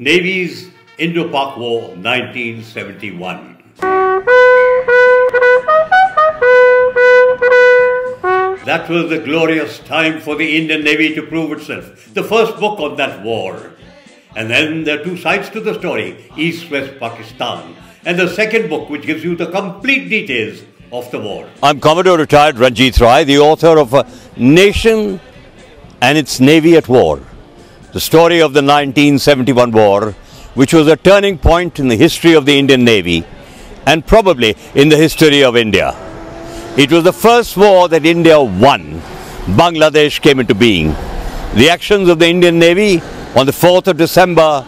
Navy's Indo-Pak War 1971. That was the glorious time for the Indian Navy to prove itself. The first book on that war. And then there are two sides to the story, East-West Pakistan. And the second book which gives you the complete details of the war. I'm Commodore retired Ranjit Rai, the author of A Nation and its Navy at War the story of the 1971 war, which was a turning point in the history of the Indian Navy and probably in the history of India. It was the first war that India won. Bangladesh came into being. The actions of the Indian Navy on the 4th of December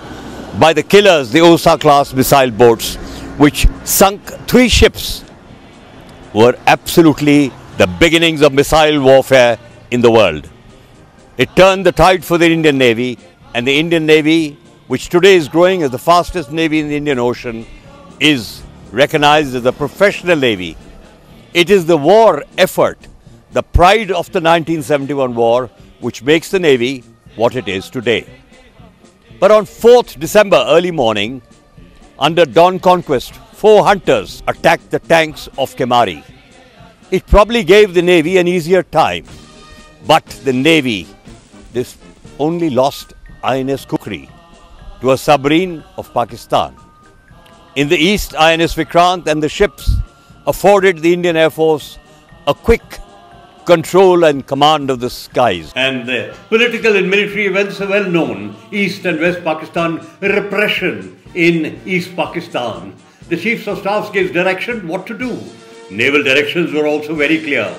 by the killers, the Osa class missile boats, which sunk three ships, were absolutely the beginnings of missile warfare in the world. It turned the tide for the Indian Navy, and the Indian Navy, which today is growing as the fastest navy in the Indian Ocean, is recognized as a professional navy. It is the war effort, the pride of the 1971 war, which makes the Navy what it is today. But on 4th December early morning, under Dawn Conquest, four hunters attacked the tanks of Kemari. It probably gave the Navy an easier time, but the Navy this only lost INS Khukri to a submarine of Pakistan. In the east, INS Vikrant and the ships afforded the Indian Air Force a quick control and command of the skies. And the political and military events are well known. East and West Pakistan, repression in East Pakistan. The chiefs of staffs gave direction what to do. Naval directions were also very clear.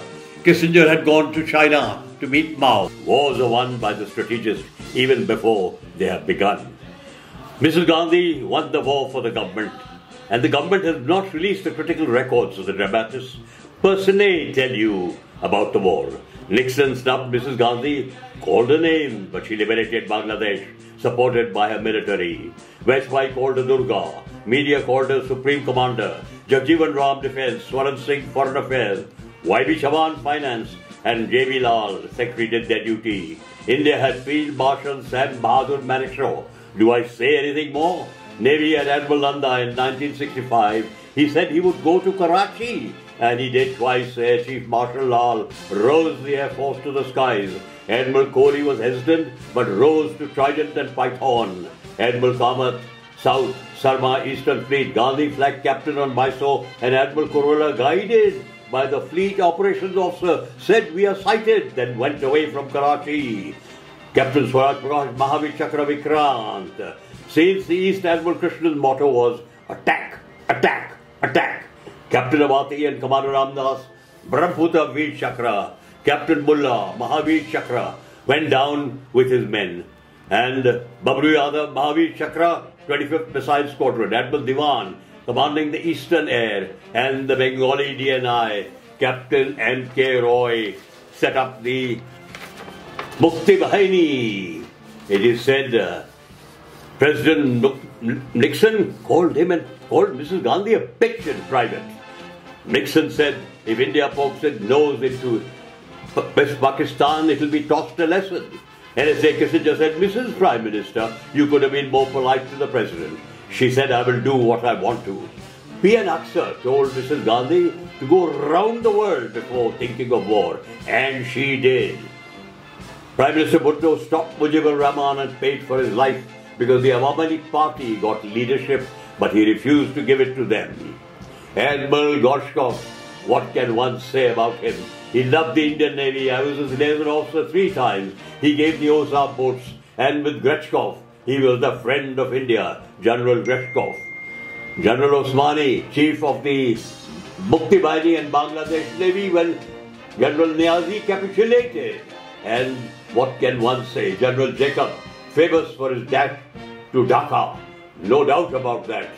Kissinger had gone to China to meet Mao. Wars are won by the strategists even before they have begun. Mrs. Gandhi won the war for the government, and the government has not released the critical records of the dramatists personally tell you about the war. Nixon snubbed Mrs. Gandhi, called her name, but she liberated Bangladesh, supported by her military. Vajpayee called her Durga. Media called her Supreme Commander. Jagjivan Ram Defense, Swaran Singh Foreign Affairs, Y.B. Chavan Finance, and J.B. Lal, Secretary their duty. India had Field Marshal Sam Bahadur Manekshaw. Do I say anything more? Navy had Admiral Nanda in 1965. He said he would go to Karachi, and he did twice. Air Chief Marshal Lal rose the Air Force to the skies. Admiral Kohli was hesitant, but rose to Trident and Python. Admiral Kamath, South, Sarma, Eastern Fleet, Gandhi flag captain on Mysore, and Admiral Kuruvilla guided by the fleet operations officer said we are sighted, then went away from Karachi. Captain Swaraj Prakash Mahavir Chakra Vikrant. Since the East Admiral Krishna's motto was attack, attack, attack. Captain Abati and Commander Ramdas, Brahmaputra Veer Chakra, Captain Mulla, Mahavir Chakra, went down with his men. And Babru Yadav, Mahavir Chakra, 25th Missile Squadron, Admiral Diwan, commanding the Eastern Air, and the Bengali DNI, Captain N.K. Roy, set up the Mukti Bahini. It is said uh, President Nixon called him and called Mrs. Gandhi a bitch in private. Nixon said, if India pokes its nose into West Pakistan, it will be tossed a lesson. NSA Kissinger said, Mrs. Prime Minister, you could have been more polite to the President. She said, I will do what I want to. P.N. Haksar told Mrs. Gandhi to go round the world before thinking of war, and she did. Prime Minister Bhutto stopped Mujibur Rahman and paid for his life because the Awami Party got leadership, but he refused to give it to them. Admiral Gorshkov, what can one say about him? He loved the Indian Navy. I was his naval officer three times. He gave the Osa boats, and with Grechkov, he was the friend of India, General Grechkov. General Osmani, chief of the Mukti Bahini and Bangladesh Navy, when General Niazi capitulated. And what can one say? General Jacob, famous for his dash to Dhaka. No doubt about that.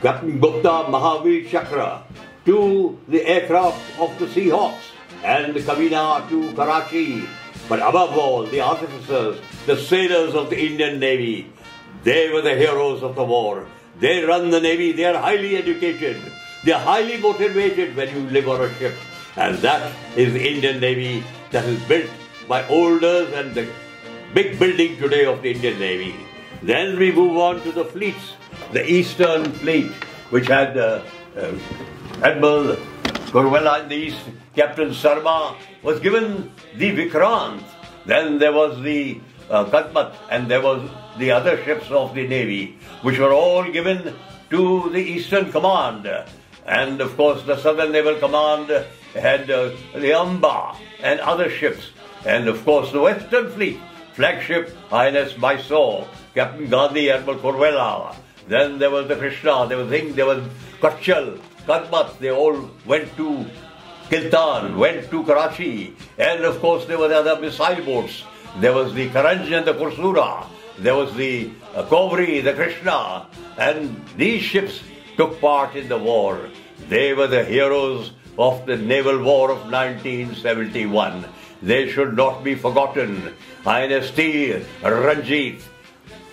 Captain Gupta Mahavir Chakra to the aircraft of the Seahawks and Kavina to Karachi. But above all, the officers, the sailors of the Indian Navy, they were the heroes of the war. They run the Navy, they are highly educated, they are highly motivated when you live on a ship. And that is the Indian Navy that is built by olders and the big building today of the Indian Navy. Then we move on to the fleets. The Eastern Fleet, which had uh, uh, Admiral Kuruvilla in the East, Captain Sarma, was given the Vikrant. Then there was the uh, Kadmat, and there was the other ships of the Navy, which were all given to the Eastern Command. And of course, the Southern Naval Command had uh, the Amba and other ships. And of course, the Western Fleet, flagship INS Mysore, Captain Gandhi, Admiral Kuruvilla. Then there was the Krishna, there was Ing, there was Katchall, Kadmat. They all went to Kiltan, went to Karachi. And of course, there were the other missile boats. There was the Karanj and the Kursura. There was the uh, Kovri, the Krishna. And these ships took part in the war. They were the heroes of the naval war of 1971. They should not be forgotten. INST, Ranjit,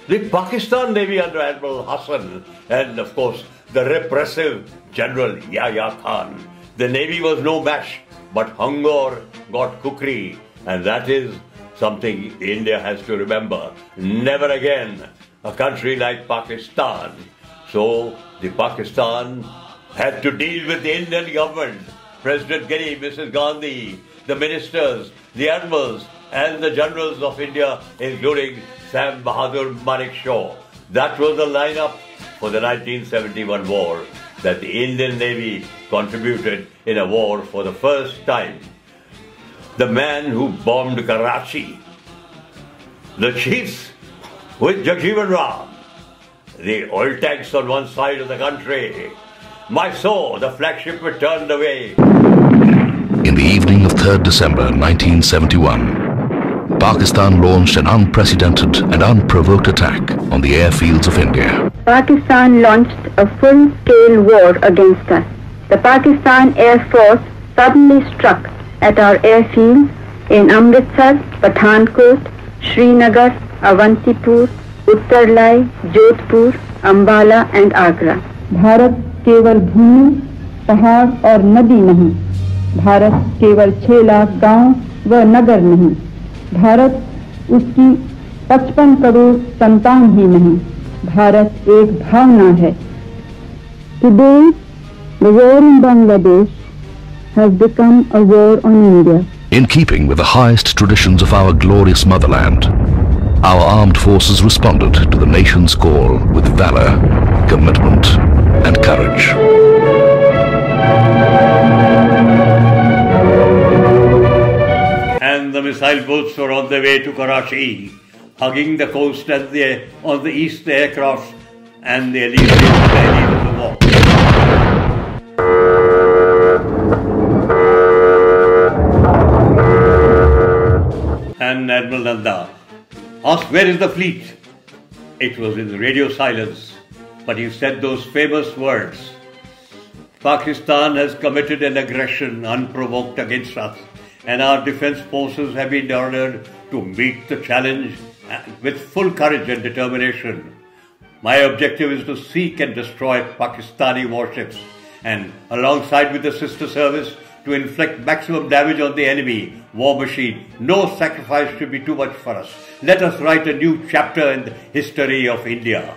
the Pakistan Navy under Admiral Hassan, and of course the repressive General Yahya Khan. The Navy was no match, but Hangor got Khukri, and that is something India has to remember. Never again a country like Pakistan. So the Pakistan had to deal with the Indian government, President Ghani, Mrs. Gandhi, the ministers, the admirals, and the generals of India, including Sam Bahadur Manekshaw. That was the lineup for the 1971 war that the Indian Navy contributed in a war for the first time. The man who bombed Karachi, the chiefs with Jagjeevan Ram, the oil tanks on one side of the country, Mysore, the flagship, were turned away. In the evening of 3rd December 1971, Pakistan launched an unprecedented and unprovoked attack on the airfields of India. Pakistan launched a full-scale war against us. The Pakistan Air Force suddenly struck at our airfields in Amritsar, Pathankot, Srinagar, Avantipur, Uttarlai, Jodhpur, Ambala and Agra. Bharat केवल भूमि पहाड़ और नदी नहीं भारत केवल छह लाख गाँव व नगर नहीं भारत उसकी 55 करोड़ संतान ही नहीं भारत एक भावना है today the war in Bangladesh has become a war on India. In keeping with the highest traditions of our glorious motherland, our armed forces responded to the nation's call with valor, commitment and courage. And the missile boats were on their way to Karachi, hugging the coast and the, on the east the aircraft and the elite, the elite of the war. And Admiral Nanda asked, Where is the fleet? It was in radio silence, but he said those famous words Pakistan has committed an aggression unprovoked against us, and our defense forces have been ordered to meet the challenge with full courage and determination. My objective is to seek and destroy Pakistani warships, and alongside with the sister service, to inflict maximum damage on the enemy war machine. No sacrifice should be too much for us. Let us write a new chapter in the history of India.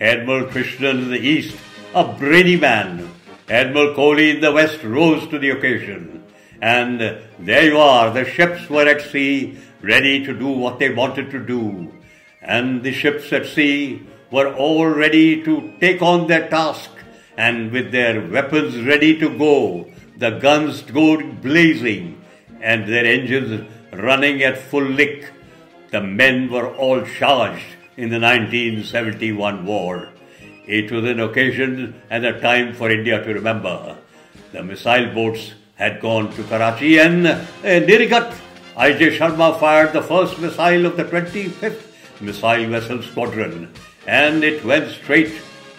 Admiral Krishnan in the east, a brainy man. Admiral Kohli in the west rose to the occasion. And there you are, the ships were at sea, ready to do what they wanted to do. And the ships at sea were all ready to take on their task, and with their weapons ready to go, the guns going blazing, and their engines running at full lick. The men were all charged in the 1971 war. It was an occasion and a time for India to remember. The missile boats had gone to Karachi and uh, Nirghat. I.J. Sharma fired the first missile of the 25th Missile Vessel Squadron and it went straight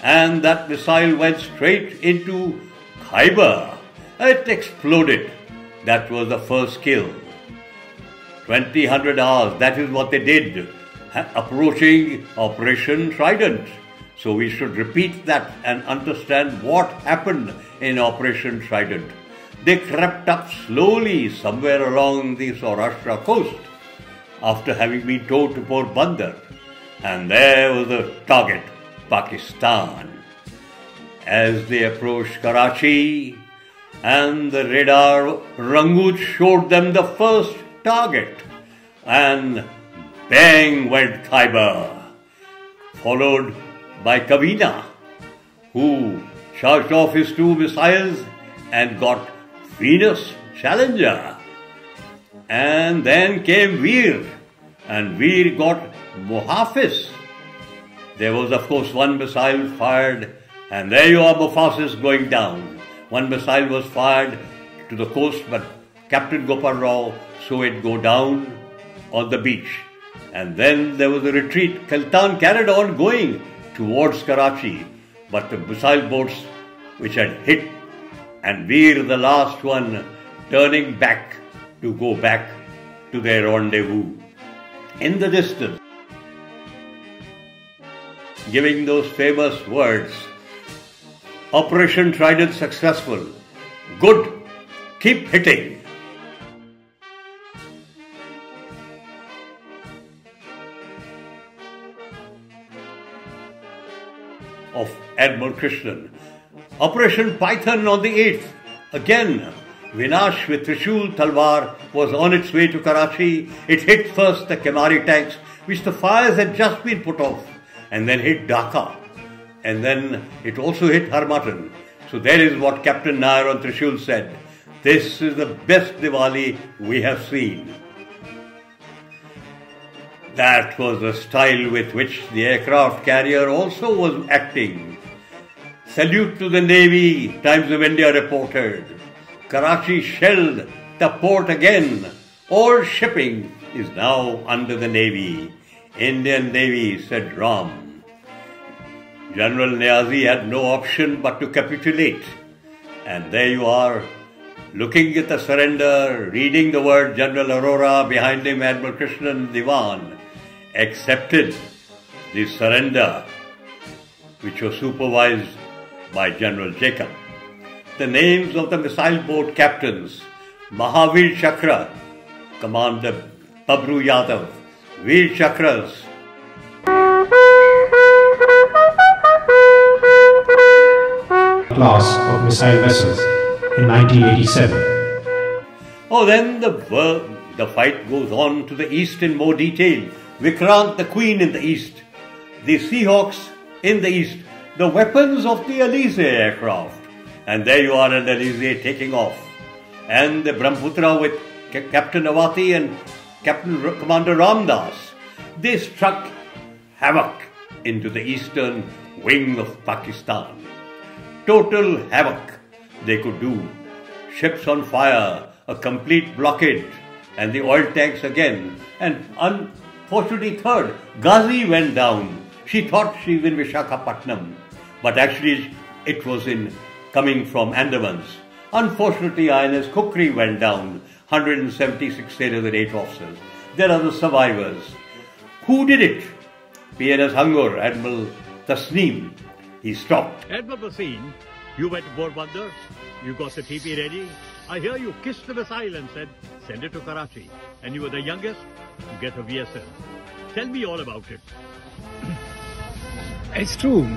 and that missile went straight into Khyber. It exploded. That was the first kill. 20 hundred hours, that is what they did, approaching Operation Trident. So we should repeat that and understand what happened in Operation Trident. They crept up slowly somewhere along the Saurashtra coast after having been towed to Porbandar. and there was the target, Pakistan. As they approached Karachi, and the radar Rangoon showed them the first target, and bang went Khyber, followed by Kavina, who charged off his two missiles and got Venus Challenger. And then came Veer, and Veer got Muhafiz. There was, of course, one missile fired, and there you are, Muhafiz going down. One missile was fired to the coast, but Captain Gopal Rao saw it go down on the beach. And then there was a retreat. Kiltan carried on going towards Karachi, but the missile boats which had hit, and Veer, the last one, turning back to go back to their rendezvous. In the distance, giving those famous words Operation Trident successful. Good. Keep hitting. Of Admiral Krishnan. Operation Python on the 8th. Again, Vinash with Trishul Talwar was on its way to Karachi. It hit first the Kemari tanks, which the fires had just been put off, and then hit Dhaka. And then it also hit Harmattan. So there is what Captain Nair on Trishul said. This is the best Diwali we have seen. That was the style with which the aircraft carrier also was acting. Salute to the Navy, Times of India reported. Karachi shelled the port again. All shipping is now under the Navy. Indian Navy, said Ram. General Niazi had no option but to capitulate. And there you are, looking at the surrender, reading the word General Aurora, behind him Admiral Krishnan Diwan, accepted the surrender, which was supervised by General Jacob. The names of the missile boat captains Mahavir Chakra, Commander Babru Yadav, Veer Chakras, class of missile vessels in 1987. Oh, then the, the fight goes on to the east in more detail. Vikrant, the Queen in the east, the Seahawks in the east, the weapons of the Alizé aircraft. And there you are in Alizé taking off. And the Brahmaputra with C- Captain Avati and Captain R- Commander Ramdas. They struck havoc into the eastern wing of Pakistan. Total havoc they could do. Ships on fire, a complete blockade, and the oil tanks again. And unfortunately, third, Ghazi went down. She thought she was in Vishakhapatnam, but actually it was in coming from Andamans. Unfortunately, INS Khukri went down, 176 sailors and 8 officers. There are the survivors. Who did it? PNS Hangor, Admiral Tasneem. He stopped. Admiral Basin, you went to Porbandar, you got the TP ready. I hear you kissed the missile and said, send it to Karachi. And you were the youngest to get a VSL. Tell me all about it. It's true.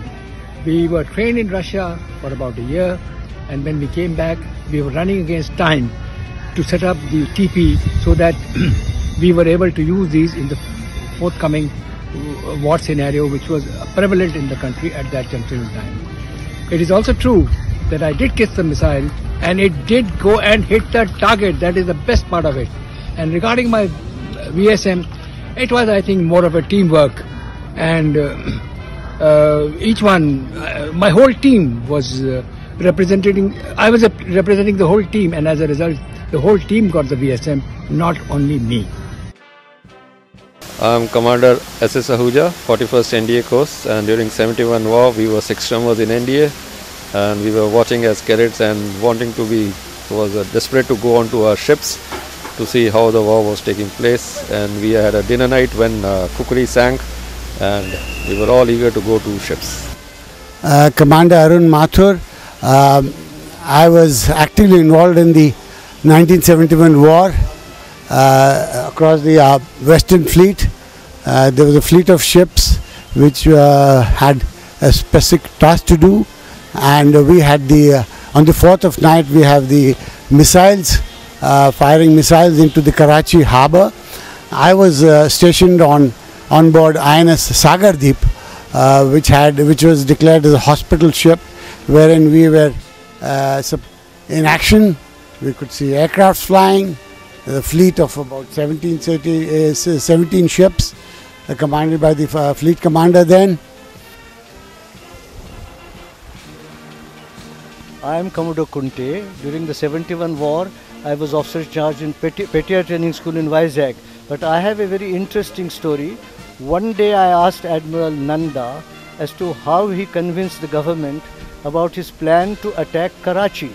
We were trained in Russia for about a year, and when we came back, we were running against time to set up the TP so that we were able to use these in the forthcoming war scenario, which was prevalent in the country at that juncture in time. It is also true that I did kiss the missile, and it did go and hit the target. That is the best part of it. And regarding my VSM, it was, I think, more of a teamwork, and. Uh, uh, each one, uh, my whole team was uh, representing, I was representing the whole team and as a result, the whole team got the VSM, not only me. I'm Commander SS Ahuja, 41st NDA Course and during 71 war we were six summers in NDA and we were watching as cadets and wanting to be, was desperate to go onto our ships to see how the war was taking place and we had a dinner night when uh, Khukri sank and we were all eager to go to ships. Uh, Commander Arun Mathur, uh, I was actively involved in the 1971 war uh, across the Western Fleet. uh, there was a fleet of ships which uh, had a specific task to do, and we had the uh, on the fourth of night we have the missiles uh, firing missiles into the Karachi harbour. I was uh, stationed on on board INS Sagardeep, uh, which had which was declared as a hospital ship, wherein we were uh, in action. We could see aircrafts flying, a fleet of about 17, 30, uh, 17 ships, uh, commanded by the uh, fleet commander then. I am Commodore Kunte. During the 71 war, I was officer charge in Petia Training School in Vizag. But I have a very interesting story. One day I asked Admiral Nanda as to how he convinced the government about his plan to attack Karachi.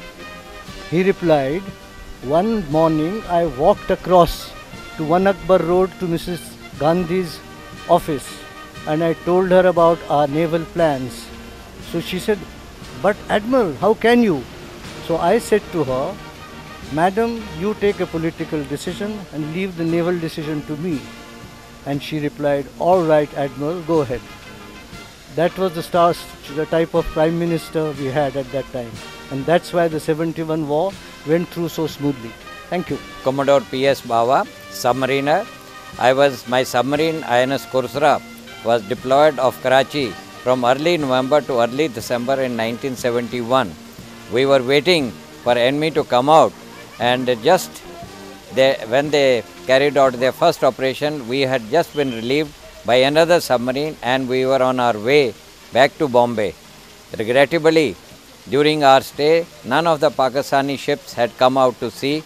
He replied, One morning I walked across to One Akbar Road to Mrs. Gandhi's office and I told her about our naval plans. So she said, But Admiral, how can you? So I said to her, Madam, you take a political decision and leave the naval decision to me. And she replied, All right, Admiral, go ahead. That was the the type of prime minister we had at that time. And that's why the 71 war went through so smoothly. Thank you. Commodore P.S. Bawa, submariner. I was my submarine INS Kursura was deployed off Karachi from early November to early December in 1971. We were waiting for enemy to come out, and just they, when they carried out their first operation, we had just been relieved by another submarine, and we were on our way back to Bombay. Regrettably, during our stay, none of the Pakistani ships had come out to sea,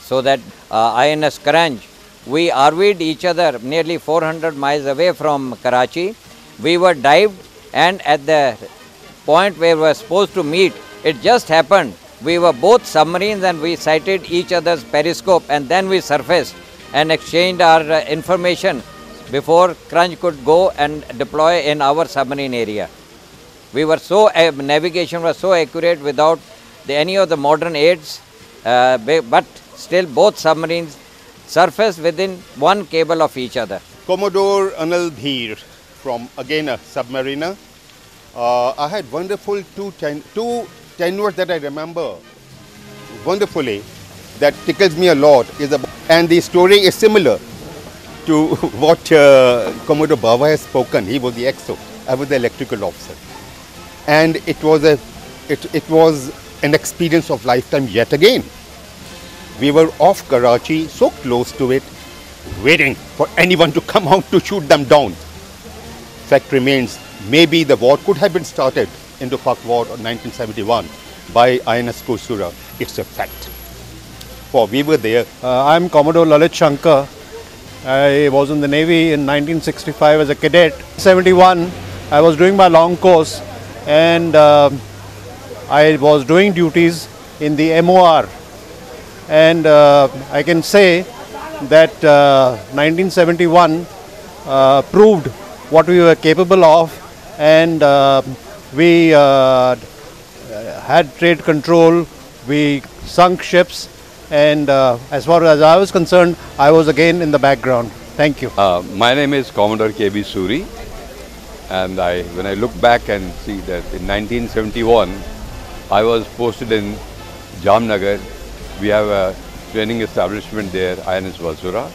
so that uh, INS Karanj, we RV'd each other nearly 400 miles away from Karachi. We were dived, and at the point where we were supposed to meet, it just happened. We were both submarines and we sighted each other's periscope, and then we surfaced and exchanged our uh, information before Karanj could go and deploy in our submarine area. We were so, uh, navigation was so accurate without the, any of the modern aids, uh, but still both submarines surfaced within one cable of each other. Commodore Anil Dheer from again a submariner. Uh, I had wonderful two, ten, two tenures that I remember wonderfully that tickles me a lot is and the story is similar to what uh, Commodore Bawa has spoken. He was the EXO. I was the electrical officer, and it was a it, it was an experience of lifetime yet again. We were off Karachi, so close to it, waiting for anyone to come out to shoot them down. Fact remains, maybe the war could have been started in the Pak War of 1971 by INS Kursura. It's a fact. For we were there. Uh, I'm Commodore Lalit Shankar. I was in the Navy in 1965 as a cadet. 71, I was doing my long course and um I was doing duties in the MOR. And uh, I can say that uh, 1971 uh, proved what we were capable of and uh, we uh, had trade control, we sunk ships and uh, as far as I was concerned, I was again in the background. Thank you. Uh, my name is Commodore KB Suri, and I, when I look back and see that in 1971, I was posted in Jamnagar. We have a training establishment there, INS Valsura.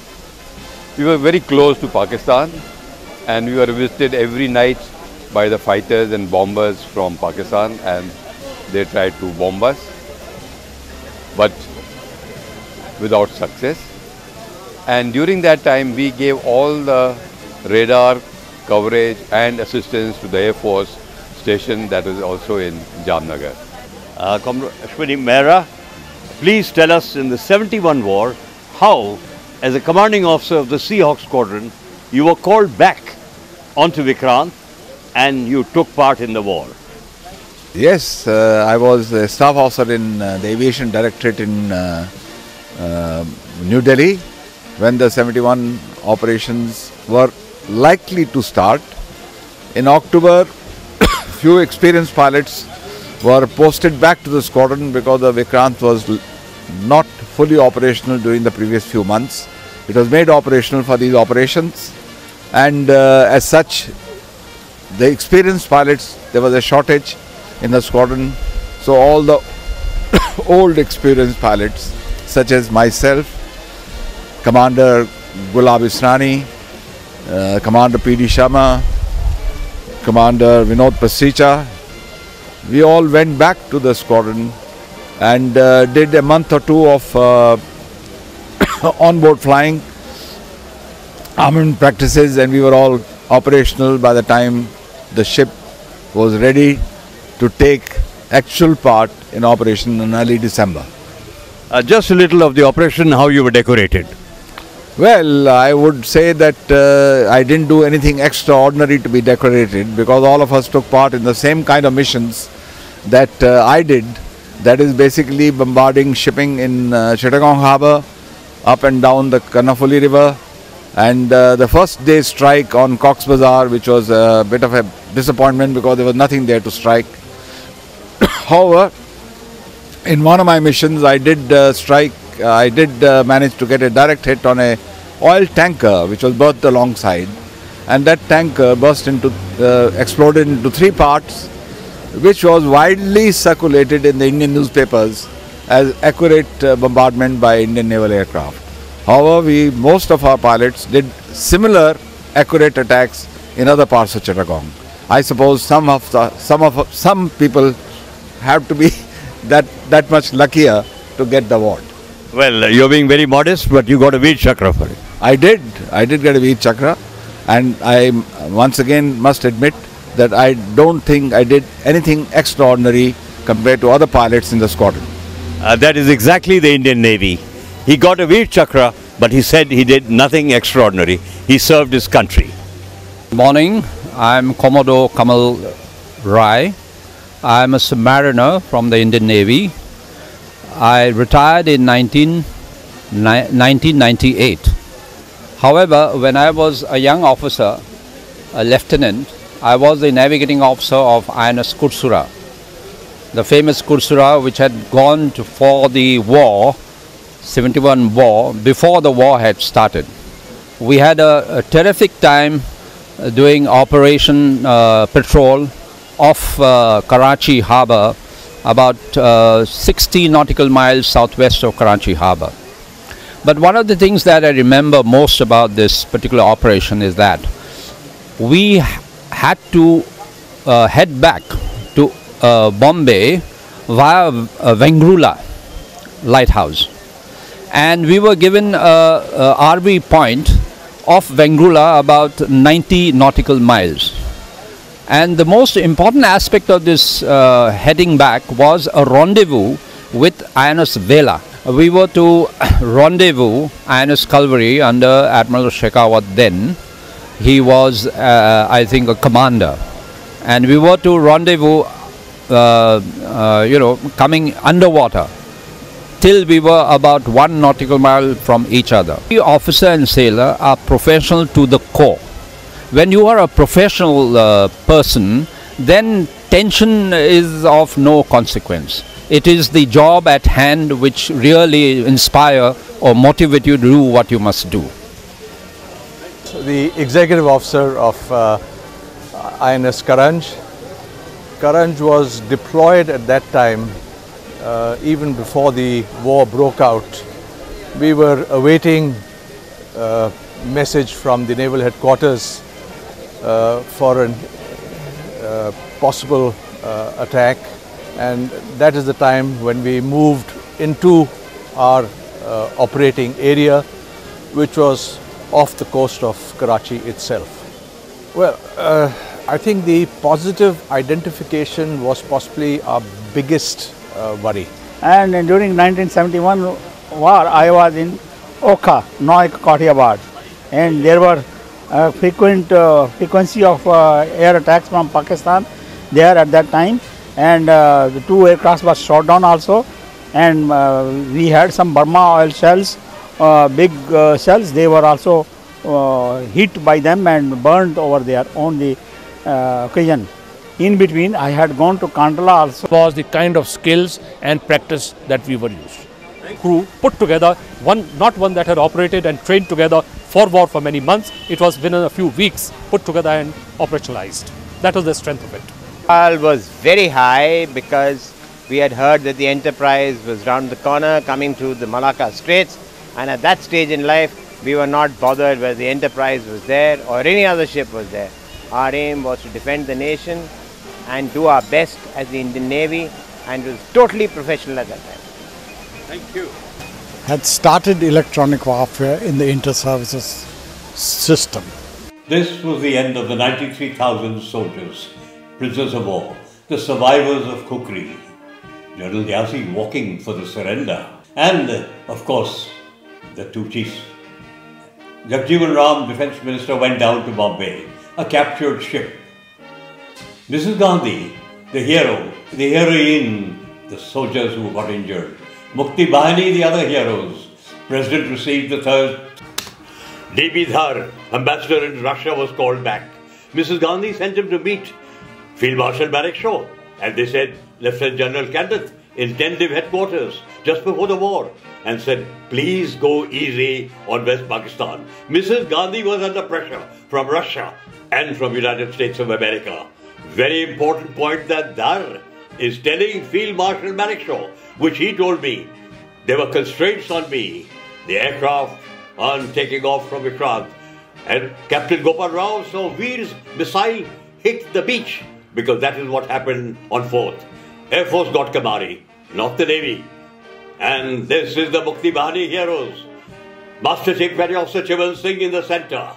We were very close to Pakistan, and we were visited every night by the fighters and bombers from Pakistan, and they tried to bomb us, but without success. And during that time, we gave all the radar coverage and assistance to the Air Force station that is also in Jamnagar. Uh, Commodore Ashwini Mehra, please tell us in the 71 war how, as a commanding officer of the Seahawk Squadron, you were called back onto Vikrant and you took part in the war. Yes, uh, I was a staff officer in uh, the Aviation Directorate in uh, uh, New Delhi when the 71 operations were likely to start. In October, few experienced pilots were posted back to the squadron because the Vikrant was not fully operational during the previous few months. It was made operational for these operations and uh, as such, the experienced pilots, there was a shortage in the squadron. So all the old experienced pilots, such as myself, Commander Gulab Israni, uh, Commander P.D. Sharma, Commander Vinod Pasicha, we all went back to the squadron and uh, did a month or two of uh, on-board flying, armament practices, and we were all operational by the time the ship was ready to take actual part in operation in early December. Uh, just a little of the operation, how you were decorated. Well, I would say that uh, I didn't do anything extraordinary to be decorated because all of us took part in the same kind of missions that uh, I did. That is basically bombarding shipping in uh, Chittagong Harbour, up and down the Karnafuli River, and uh, the first day strike on Cox Bazar, which was a bit of a disappointment because there was nothing there to strike. However, in one of my missions, I did uh, strike. Uh, I did uh, manage to get a direct hit on a oil tanker which was berthed alongside, and that tanker burst into, uh, exploded into three parts, which was widely circulated in the Indian newspapers as accurate uh, bombardment by Indian naval aircraft. However, we most of our pilots did similar accurate attacks in other parts of Chittagong. I suppose some of the, some of some people have to be that that much luckier to get the award. Well, you're being very modest, but you got a Veer Chakra for it. I did. I did get a Veer Chakra, and I once again must admit that I don't think I did anything extraordinary compared to other pilots in the squadron. Uh, that is exactly the Indian Navy. He got a Veer Chakra, but he said he did nothing extraordinary. He served his country. Morning, I'm Commodore Kamal Rai. I'm a submariner from the Indian Navy. I retired in 19, 1998. However, when I was a young officer, a lieutenant, I was the navigating officer of INS Kursura, the famous Kursura which had gone to, for the war, 71 war, before the war had started. We had a, a terrific time uh, doing operation uh, patrol off uh, Karachi harbour about uh, 60 nautical miles southwest of Karachi harbour. But one of the things that I remember most about this particular operation is that we had to uh, head back to uh, Bombay via uh, Vengurla lighthouse. And we were given a, a RV point of Vengurla about 90 nautical miles. And the most important aspect of this uh, heading back was a rendezvous with INS Vela. We were to rendezvous INS Kalvari under Admiral Shekhawat then. He was, uh, I think, a commander. And we were to rendezvous, uh, uh, you know, coming underwater till we were about one nautical mile from each other. The officer and sailor are professional to the core. When you are a professional uh, person, then tension is of no consequence. It is the job at hand which really inspire or motivate you to do what you must do. The executive officer of uh, INS Karanj. Karanj was deployed at that time, uh, even before the war broke out. We were awaiting a message from the naval headquarters uh, for a uh, possible uh, attack and that is the time when we moved into our uh, operating area which was off the coast of Karachi itself. Well, uh, I think the positive identification was possibly our biggest uh, worry. And during 1971 war, I was in Okha, Noik, Kathiawar, and there were uh, frequent uh, frequency of uh, air attacks from Pakistan there at that time and uh, the two aircraft was shot down also and uh, we had some Burma oil shells, uh, big shells, they were also hit by them and burned over there on the occasion. In between, I had gone to Kandla also. It Was the kind of skills and practice that we were used. Crew put together, one not one that had operated and trained together for war for many months. It was within a few weeks put together and operationalized. That was the strength of it. Morale was very high because we had heard that the Enterprise was round the corner coming through the Malacca Straits and at that stage in life we were not bothered whether the Enterprise was there or any other ship was there. Our aim was to defend the nation and do our best as the Indian Navy and was totally professional at that time. Thank you. Had started electronic warfare in the inter-services system. This was the end of the 93,000 soldiers, prisoners of war, the survivors of Khukri. General Niazi walking for the surrender. And, of course, the two chiefs. Jagjeevan Ram, Defence Minister, went down to Bombay, a captured ship. Mrs. Gandhi, the hero, the heroine, the soldiers who got injured. Mukti Bahini, the other heroes. President received the third. D.P. Dhar, ambassador in Russia, was called back. Mrs. Gandhi sent him to meet Field Marshal Manekshaw. And they said, Lieutenant General Candeth, in headquarters, just before the war, and said, please go easy on West Pakistan. Mrs. Gandhi was under pressure from Russia and from United States of America. Very important point that Dhar is telling Field Marshal Manekshaw, which he told me, there were constraints on me, the aircraft on taking off from Vikrant. And Captain Gopal Rao saw Veer's missile hit the beach because that is what happened on 4th. Air Force got Kemari, not the Navy. And this is the Mukti Bahini heroes. Master Chief Petty Officer Chiman Singh in the center.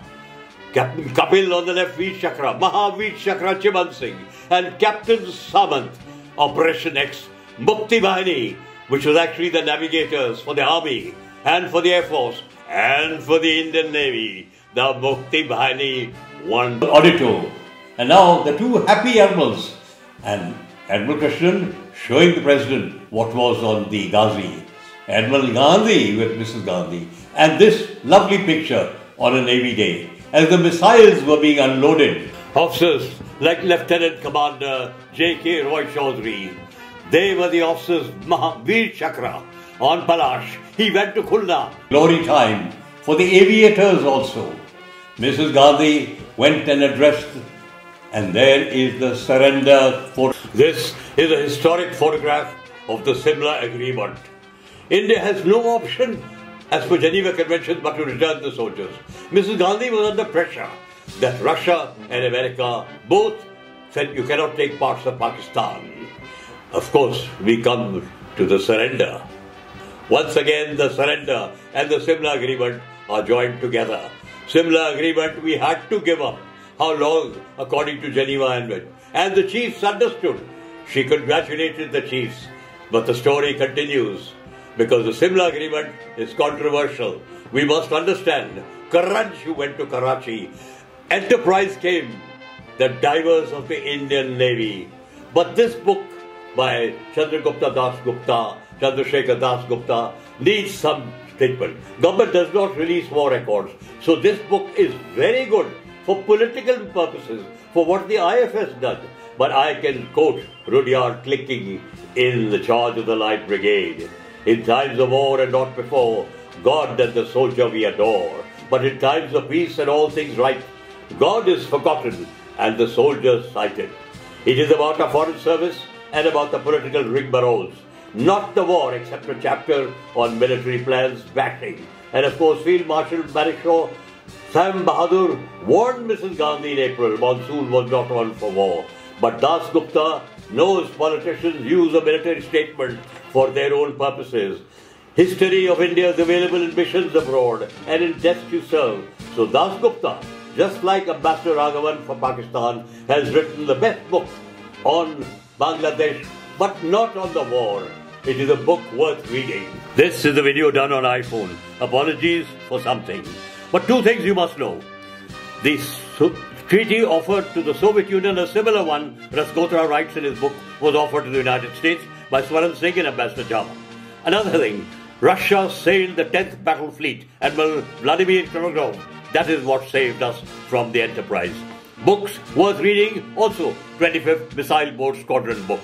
Captain Kapil on the left, Veer Chakra, Mahaveer Chakra Chiman Singh, and Captain Samant, Operation X, Mukti Bahini, which was actually the navigators for the army and for the air force and for the Indian Navy. The Mukti Bahini won auditor. And now the two happy admirals and Admiral Krishnan showing the president what was on the Ghazi. Admiral Gandhi with Mrs. Gandhi. And this lovely picture on a Navy day as the missiles were being unloaded. Officers like Lieutenant Commander J.K. Roy Chaudhary, they were the officers Mahavir Chakra on Palash. He went to Khulna. Glory time for the aviators also. Mrs. Gandhi went and addressed and there is the surrender photo. This is a historic photograph of the Simla Agreement. India has no option as per Geneva Convention but to return the soldiers. Mrs. Gandhi was under pressure that Russia and America both said you cannot take parts of Pakistan. Of course, we come to the surrender. Once again, the surrender and the Simla Agreement are joined together. Simla Agreement we had to give up how long, according to Geneva and And the chiefs understood. She congratulated the chiefs. But the story continues because the Simla agreement is controversial. We must understand. Karanj, went to Karachi, enterprise came, the divers of the Indian Navy. But this book by Chandragupta Das Gupta, Chandrasekhar Das Gupta, needs some statement. Government does not release war records. So this book is very good for political purposes, for what the IFS does. But I can quote Rudyard Kipling in The Charge of the Light Brigade. In times of war and not before, God and the soldier we adore. But in times of peace and all things right, God is forgotten and the soldier cited. It is about our foreign service and about the political rigmaroles, not the war except a chapter on military plans bashing. And of course, Field Marshal Manekshaw Sam Bahadur warned Mrs. Gandhi in April monsoon was not on for war. But Das Gupta knows politicians use a military statement for their own purposes. History of India is available in missions abroad and in death to serve. So Das Gupta, just like Ambassador Raghavan for Pakistan, has written the best book on Bangladesh, but not on the war. It is a book worth reading. This is a video done on iPhone. Apologies for something. But two things you must know. The treaty offered to the Soviet Union, a similar one, Rasgotra writes in his book, was offered to the United States by Swaran Singh and Ambassador Jama. Another thing, Russia sailed the 10th Battle Fleet, Admiral Vladimir Korolev. That is what saved us from the enterprise. Books worth reading, also 25th Missile Boat Squadron book.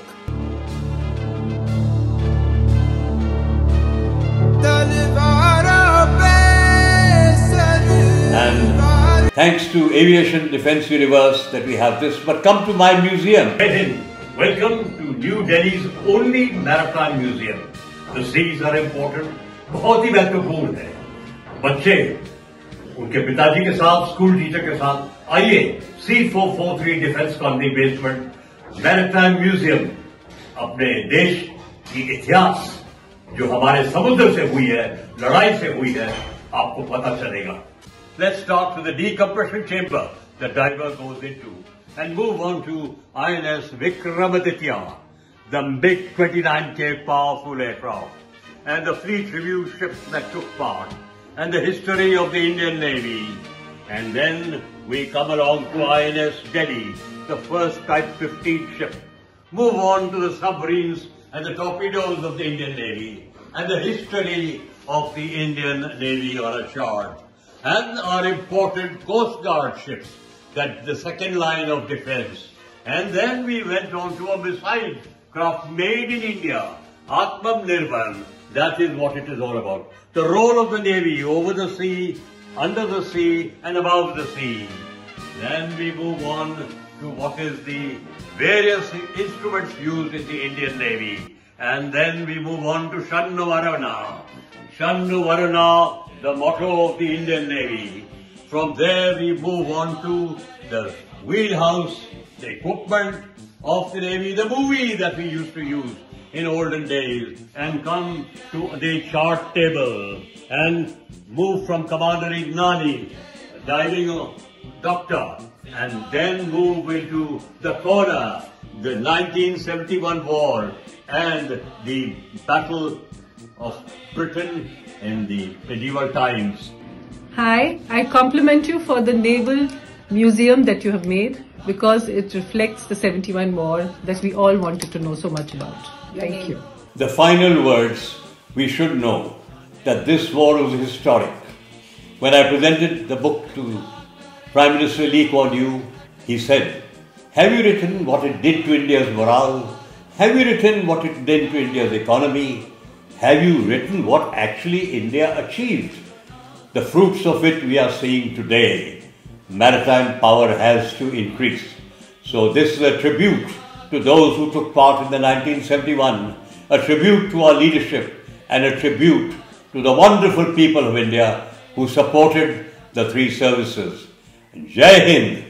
thanks to Aviation Defence Universe that we have this. But come to my museum. Welcome to New Delhi's only maritime museum. The seas are important, बहुत ही महत्वपूर्ण है बच्चे उनके पिताजी के साथ school teacher के साथ आइए सी four four three defence colony basement maritime museum अपने देश की इतिहास जो हमारे समुद्र से हुई है लड़ाई से हुई है आपको पता चलेगा Let's start with the decompression chamber the diver goes into and move on to INS Vikramaditya, the big 29K powerful aircraft and the fleet review ships that took part and the history of the Indian Navy. And then we come along to INS Delhi, the first Type 15 ship. Move on to the submarines and the torpedoes of the Indian Navy and the history of the Indian Navy on a chart. And our important Coast Guard ships, that the second line of defense. And then we went on to a missile craft made in India, Atmanirbhar, that is what it is all about. The role of the Navy over the sea, under the sea and above the sea. Then we move on to what is the various instruments used in the Indian Navy. And then we move on to Sham No Varunah. The motto of the Indian Navy. From there we move on to the wheelhouse, the equipment of the Navy, the movie that we used to use in olden days and come to the chart table and move from Commander Ignani, diving doctor, and then move into the corner, the 1971 war and the battle of Britain in the medieval times. Hi, I compliment you for the naval museum that you have made because it reflects the 71 war that we all wanted to know so much about. Thank you. The final words we should know that this war was historic. When I presented the book to Prime Minister Lee Kuan Yew, he said, Have you written what it did to India's morale? Have you written what it did to India's economy? Have you written what actually India achieved? The fruits of it we are seeing today. Maritime power has to increase. So this is a tribute to those who took part in the 1971, a tribute to our leadership and a tribute to the wonderful people of India who supported the three services. Jai Hind!